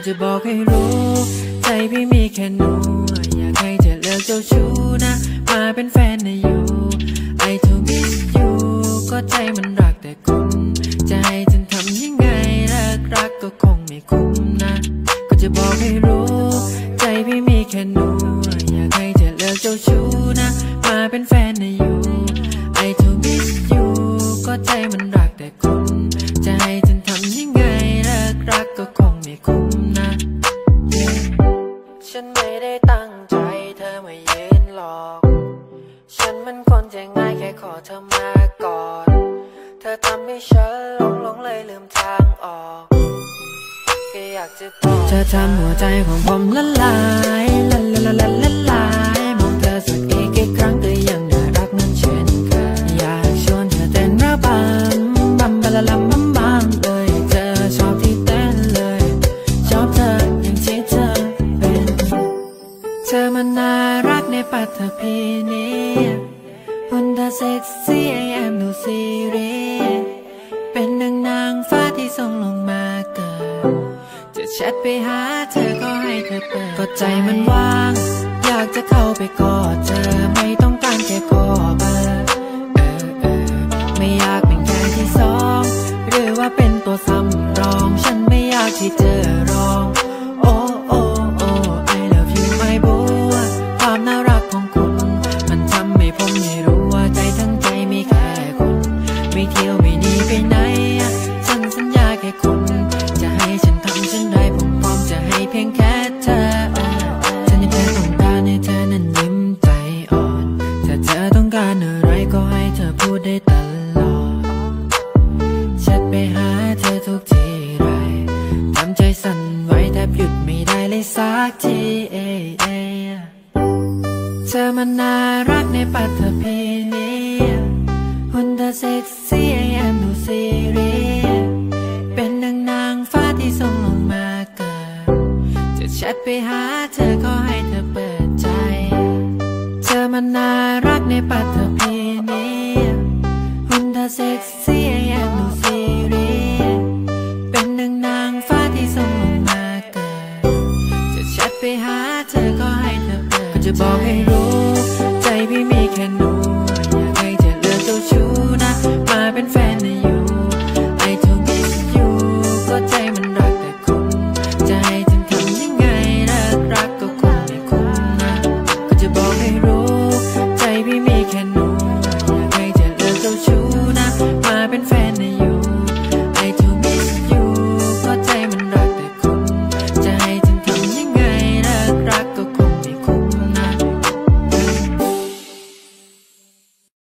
ก็จะบอกให้รู้ ใจพี่มีแค่หนู อยากให้เธอเลิกเจ้าชู้นะ มาเป็นแฟนนะอยู่ไอทูมิสยูก็ใจมันรักแต่คุณ จะให้ฉันทำยังไงเลิกรักก็คงไม่คุ้มนะ ก็จะบอกให้รู้ ใจพี่มีแค่หนู อยากให้เธอเลิกเจ้าชู้ คุ้มนะ ฉันไม่ได้ตั้งใจเธอมายืนหลอก ฉันมันคนใจง่ายแค่ขอเธอมาก่อน เธอทำให้ฉันหลงหลงเลยลืมทางออกก็อยากจะบอกเธอทำหัวใจของผมละลายละละละละ ปัตภีนี้บนเธอเซ็กซี่ไอแอมดูซีรีส์เป็นนางนางฟ้าที่ส่งลงมาเกิด จะแชทไปหาเธอก็ให้เธอเปิดก็ใจมันว่าง อยากจะเข้าไปกอดเธอไม่ต้องการแค่ขอเบอร์เออเออไม่อยากเป็นแค่ที่สอง หรือว่าเป็นตัวสำรอง ฉันไม่อยากที่เจอ พียงแค่เธอฉันยังแค่ต้องการให้เธอนั้นยิ้มใจอ่อน ถ้าเธอต้องการอะไรก็ให้เธอพูดได้ตลอดฉันไปหาเธอทุกทีไรทำใจสั่นไหวแทบหยุดไม่ได้เลยสักทีเอเอเธอมันน่ารักในปัตภีนี้หุ่นเธอเซ็กซี่ไอแอมดูซีรี ไปหาเธอขอให้เธอเปิดใจ เธอมันน่ารักในปัตตพีนี้หุ่นเธอเซ็กซี่แอบดูซีรีเป็นหนึ่งนางฟ้าที่สมงงมาเกิด จะแชทไปหาเธอก็ให้เธอเปิดก็จะบอกให้รู้ ใจพี่มีแค่หนูอยากให้เธอเลิกเจ้าชู้